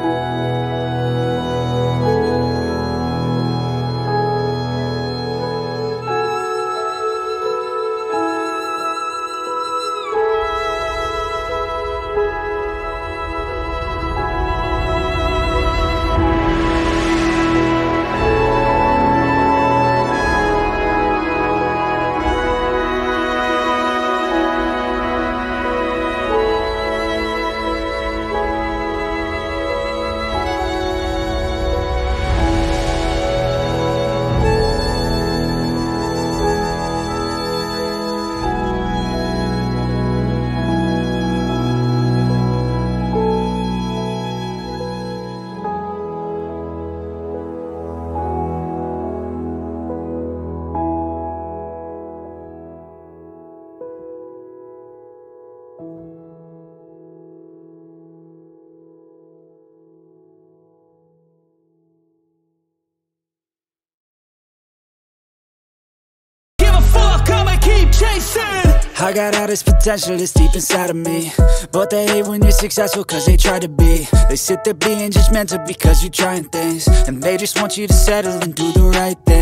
Give I got all this potential that's deep inside of me. But they hate when you're successful cause they try to be. They sit there being judgmental because you're trying things. And they just want you to settle and do the right thing